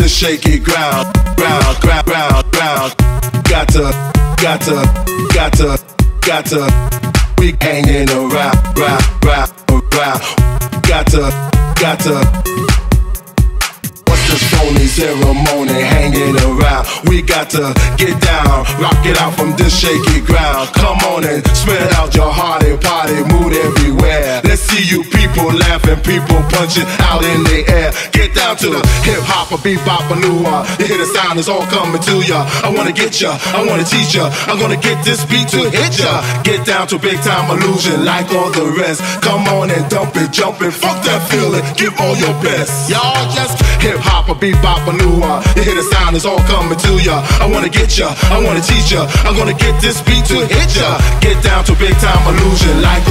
ground, the shaky ground, ground, ground, ground, ground. Got to, got to, got to, got to. We hanging around, round, round, around. Got to, got to What's this phony ceremony hanging around. We got to get down, rock it out from this shaky ground. Come on and spread out your hearty mood everywhere. Let's see you people laughing, people punching out in the air. Get down to the hip hop, a bebop, a new one. You hear the sound, it's all coming to ya. I wanna get ya, I wanna teach ya. I'm gonna get this beat to hit ya. Get down to big time illusion like all the rest. Come on and dump it, jump it, fuck that feeling, give all your best. Y'all just hip hop a bebop, a new one. You hear the sound, it's all coming to ya. I wanna get ya, I wanna teach ya. I'm gonna get this beat to hit ya. Get down to big time illusion like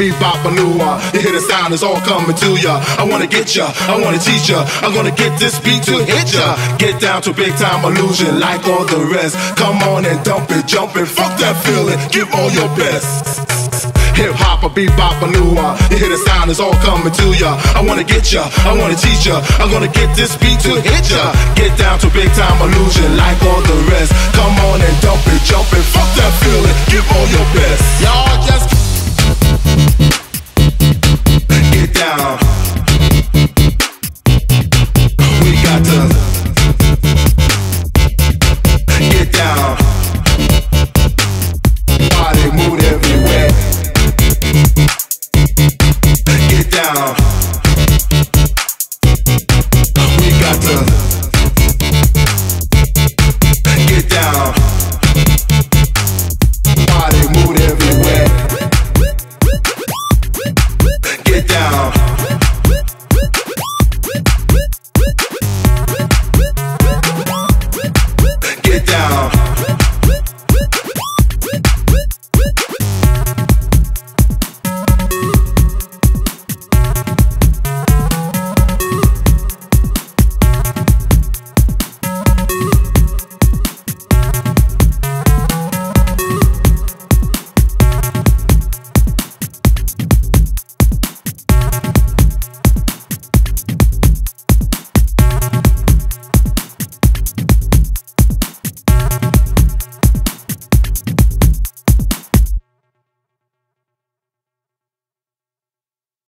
bebop, a new one. You hear the sound, it's all coming to ya. I wanna get ya, I wanna teach ya. I'm gonna get this beat to hit ya. Get down to big time illusion like all the rest. Come on and dump it, jump it, fuck that feeling, give all your best. Hip hop, a bebop, a new one. You hear the sound, it's all coming to ya. I wanna get ya, I wanna teach ya. I'm gonna get this beat to hit ya. Get down to big time illusion like all the rest. down.